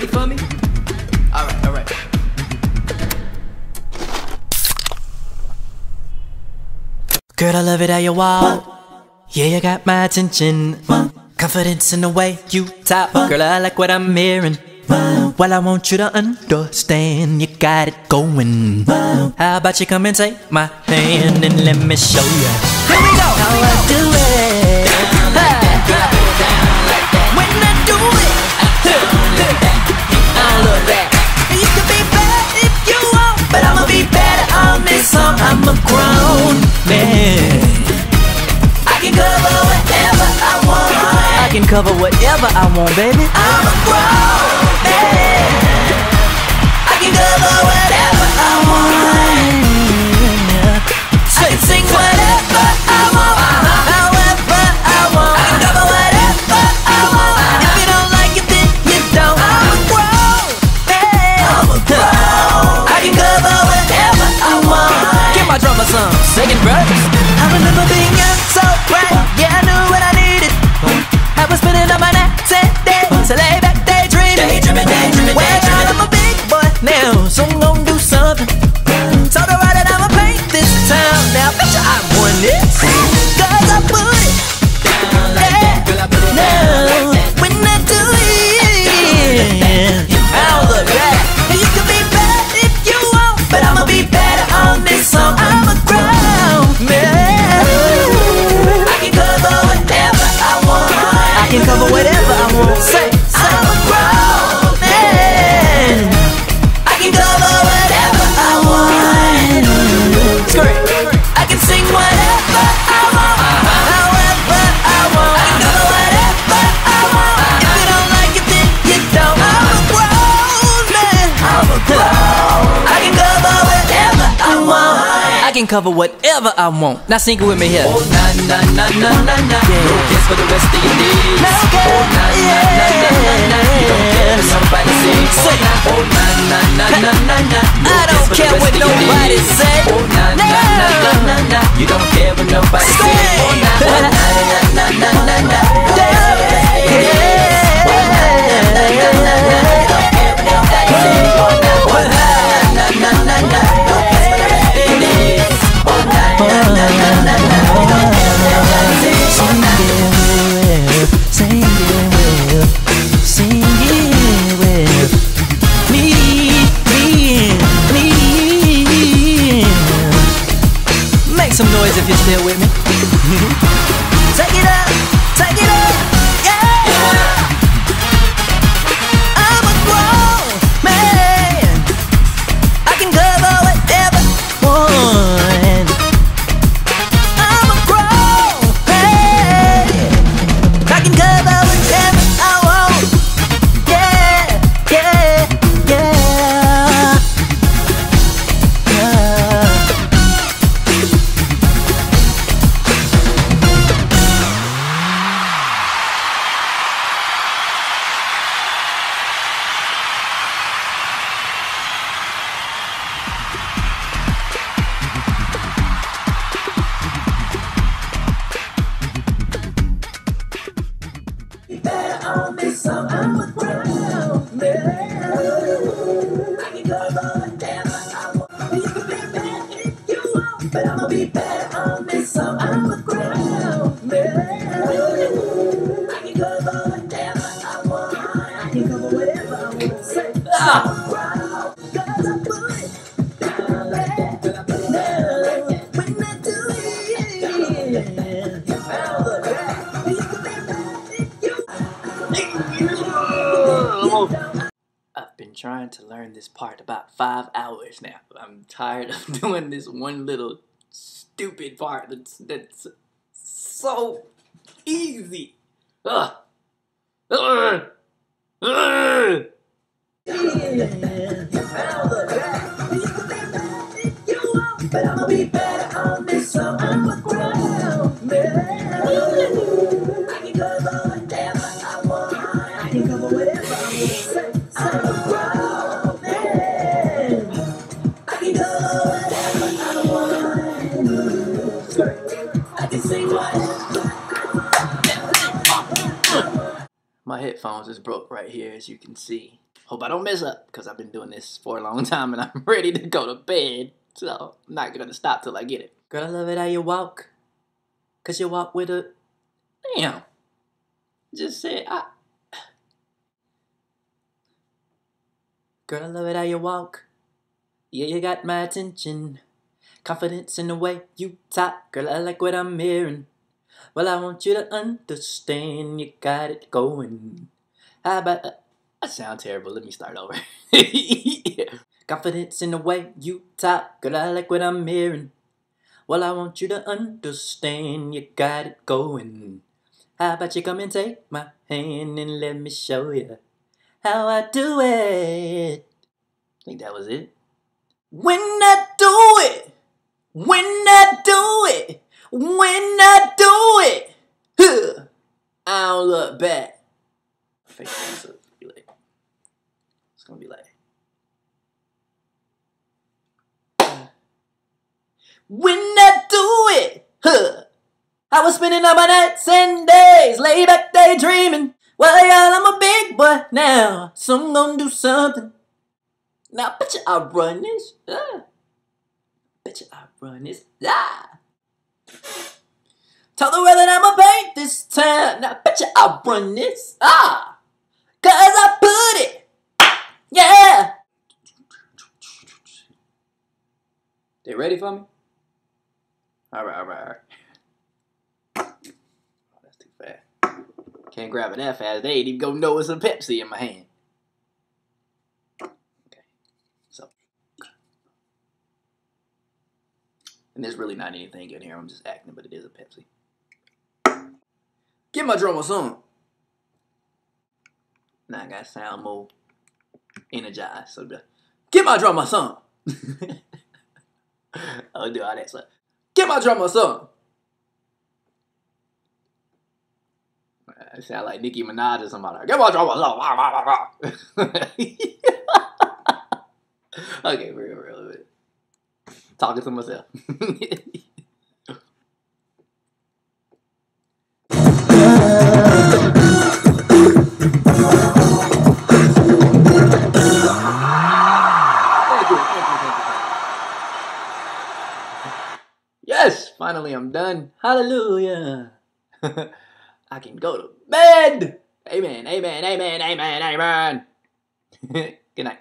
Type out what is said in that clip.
ready for me? Alright, alright. Girl, I love it how you walk. Yeah, you got my attention. Confidence in the way you talk. Girl, I like what I'm hearing. Well, I want you to understand you got it going. How about you come and take my hand and let me show you? Can cover whatever I want, baby. I'm a grown man. I can cover whatever I want. I can sing whatever I want, can cover whatever I want. Now sing it with me here. Oh, na na na na na na. No kiss for the rest of your love me some I would grow. Man, I can go on and I will. You can be bad if you want, but I'ma be bad on me some I would grow. Man, I can go on and I will. I can go whatever I want to say. Ah. I've been trying to learn this part about five hours now. I'm tired of doing this one little stupid part that's that's so easy. Ugh. Ugh. Ugh. But I'ma be better on this song. I'm a grown man. My headphones is broke right here, as you can see. Hope I don't mess up because I've been doing this for a long time and I'm ready to go to bed. So I'm not gonna stop till I get it. Girl, I love it how you walk. Cause you walk with a. Damn. Just say I. Girl, I love it how you walk. Yeah, you got my attention. Confidence in the way you talk. Girl, I like what I'm hearing. Well, I want you to understand you got it going. How about. Uh, I sound terrible. Let me start over. Confidence in the way you talk. Girl, I like what I'm hearing. Well, I want you to understand you got it going. How about you come and take my hand and let me show you how I do it? I think that was it. When I do it, when I do it, when I do it, huh, I don't look back. Fake this up. Be like, it's gonna be like. When I do it, huh. I was spending all my nights and days, lay back daydreaming. Well, y'all, I'm a big boy now, so I'm gonna do something. Now, bet you I run this. Ah. Bet you I run this. Ah. Tell the world that I'ma paint this town. Now, bet you I run this. Ah. Cause I put it. Yeah. They ready for me? All right, all right, all right. Oh, that's too fast. Can't grab it that fast. They ain't even gonna know it's a Pepsi in my hand. Okay, so. And there's really not anything in here. I'm just acting, but it is a Pepsi. Get my drummer some. Now I gotta sound more energized. So get my drummer some. I'll oh, do all that stuff. Get my drummer some. I sound like Nicki Minaj or somebody. Get my drummer some. okay, real, real, real. Talking to myself. Yes, finally I'm done. Hallelujah. I can go to bed. Amen, amen, amen, amen, amen. Good night.